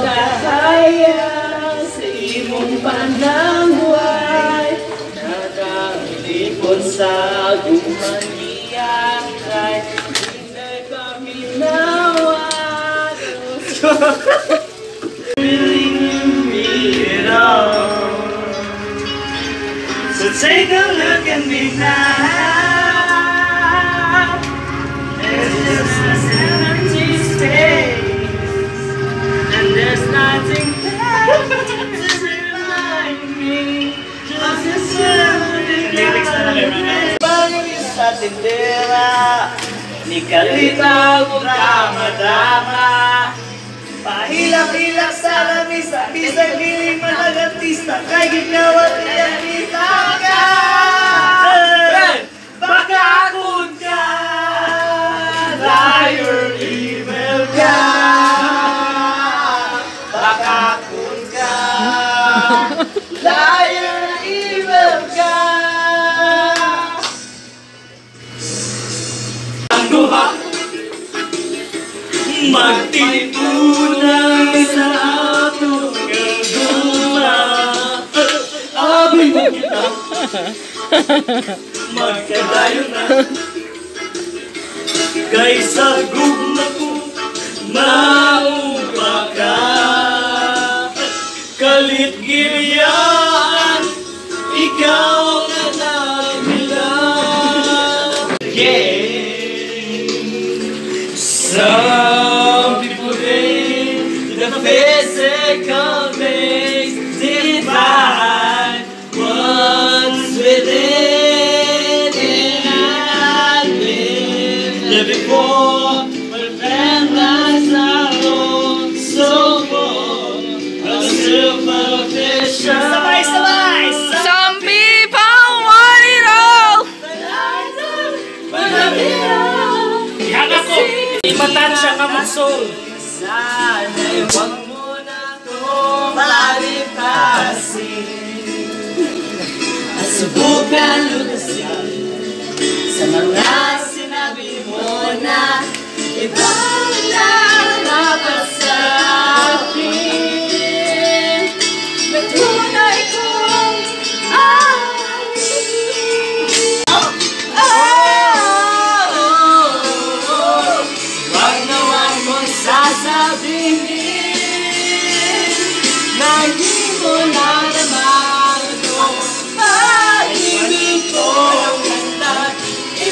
makakaya sa imong panangway Nakalipon sa Hindi kami me at all So take a look at me now tindera Nikalita ko tama-tama Pahilap-hilap sa lamis At isang giling mahagatista Kay ginawa niya ni Taka Baka akong ka Liar Magtitunang sa atong gagula Abi mo. Kita Magkadayo na. Kaysa gugma ko Maupa physical things divide what's within and live. Living for but then that's not all. So for a superficial. Sabay, sabay! Some people want it all. Yan ako! Imatan siya ka magsol!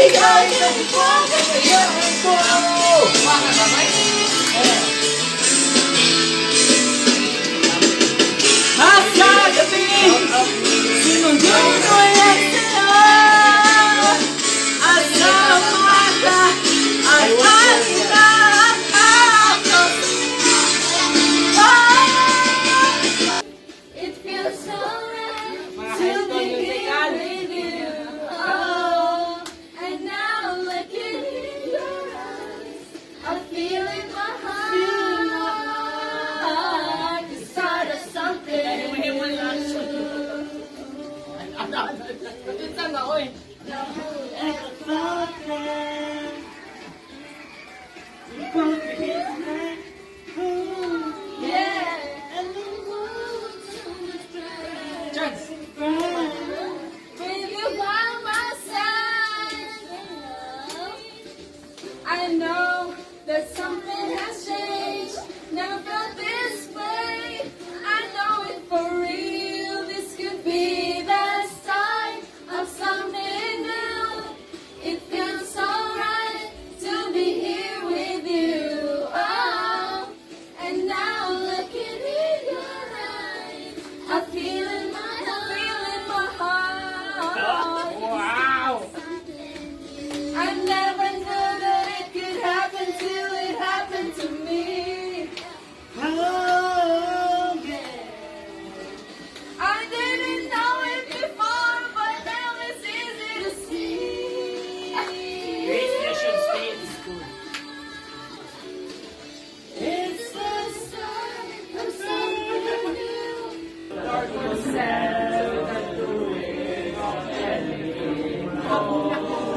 Hey, guys, let me go,